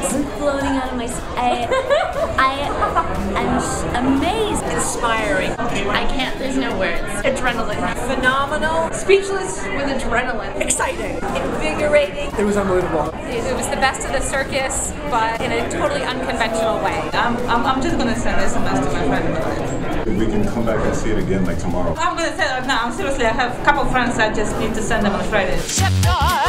Floating out of my. I, I am amazed. Inspiring. I can't, there's no words. Adrenaline. Phenomenal. Speechless with adrenaline. Exciting. Invigorating. It was unbelievable. It was the best of the circus, but in a totally unconventional way. I'm, I'm, I'm just gonna send this SMS to my friend. We can come back and see it again like tomorrow. I'm gonna say it now. Seriously, I have a couple friends. I just need to send them on Friday. Shepard.